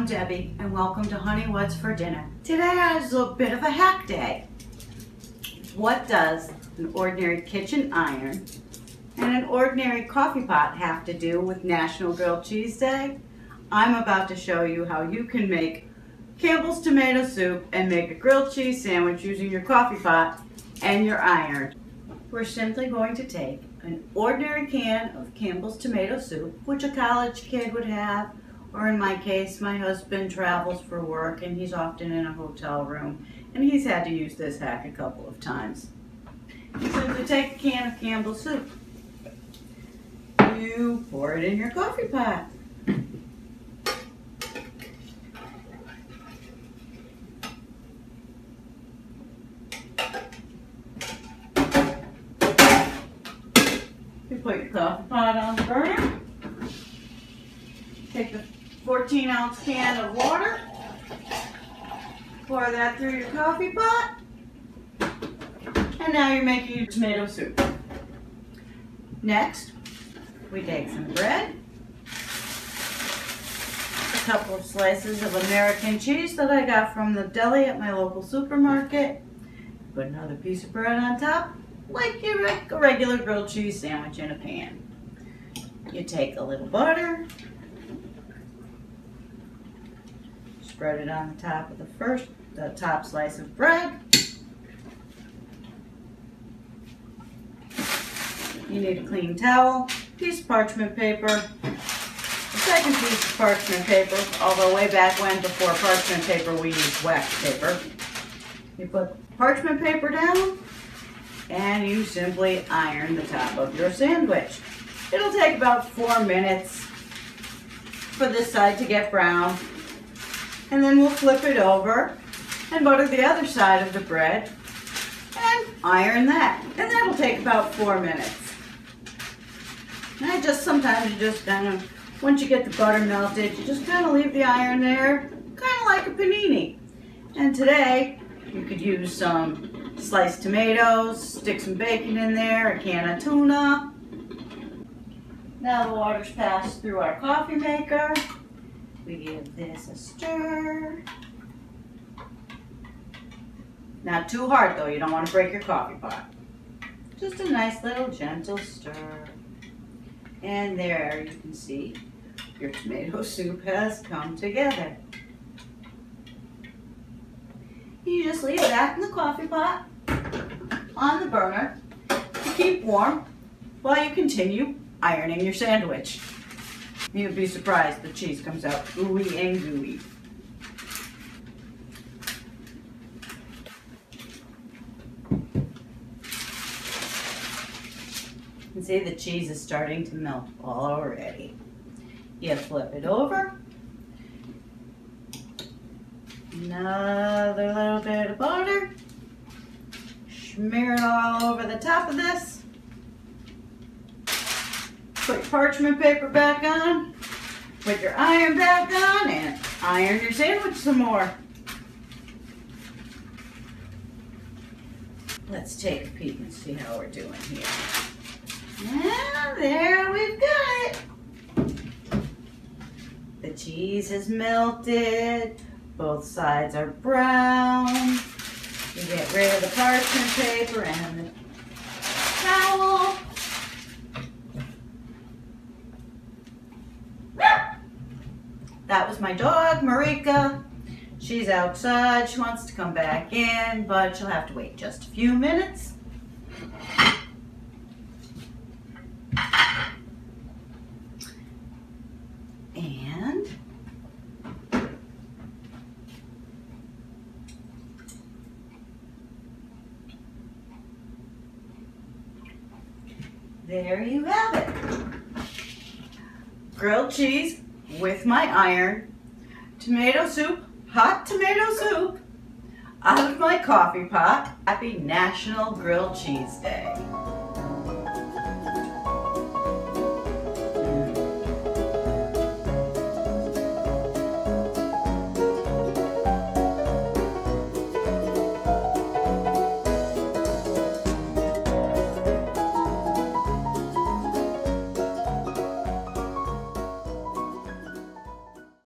I'm Debbie and welcome to Honey What's for Dinner. Today is a bit of a hack day. What does an ordinary kitchen iron and an ordinary coffee pot have to do with National Grilled Cheese Day? I'm about to show you how you can make Campbell's tomato soup and make a grilled cheese sandwich using your coffee pot and your iron. We're simply going to take an ordinary can of Campbell's tomato soup, which a college kid would have, or in my case, my husband travels for work and he's often in a hotel room, and he's had to use this hack a couple of times. You simply take a can of Campbell's soup. You pour it in your coffee pot. You put your coffee pot on the burner. Take the 14 ounce can of water. Pour that through your coffee pot. And now you're making your tomato soup. Next, we take some bread. A couple of slices of American cheese that I got from the deli at my local supermarket. Put another piece of bread on top like you make a regular grilled cheese sandwich in a pan. You take a little butter, spread it on the top of the first, the top slice of bread. You need a clean towel, piece of parchment paper, a second piece of parchment paper, although way back when before parchment paper we used wax paper. You put parchment paper down, and you simply iron the top of your sandwich. It'll take about four minutes for this side to get brown. And then we'll flip it over and butter the other side of the bread and iron that. And that'll take about four minutes. And I just sometimes you just kind of, once you get the butter melted, you just kind of leave the iron there, kind of like a panini. And today, you could use some sliced tomatoes, stick some bacon in there, a can of tuna. Now the water's passed through our coffee maker. We give this a stir. Not too hard though, you don't want to break your coffee pot. Just a nice little gentle stir. And there you can see your tomato soup has come together. You just leave that in the coffee pot on the burner to keep warm while you continue ironing your sandwich. You'd be surprised the cheese comes out gooey and gooey. You see the cheese is starting to melt already. You flip it over. Another little bit of butter. Smear it all over the top of this. Parchment paper back on. Put your iron back on and iron your sandwich some more. Let's take a peek and see how we're doing here. Now there we've got it. The cheese has melted. Both sides are brown. You get rid of the parchment paper and the towel. My dog, Marika. She's outside. She wants to come back in, but she'll have to wait just a few minutes. And there you have it. Grilled cheese with my iron, tomato soup, hot tomato soup, out of my coffee pot. Happy National Grilled Cheese Day.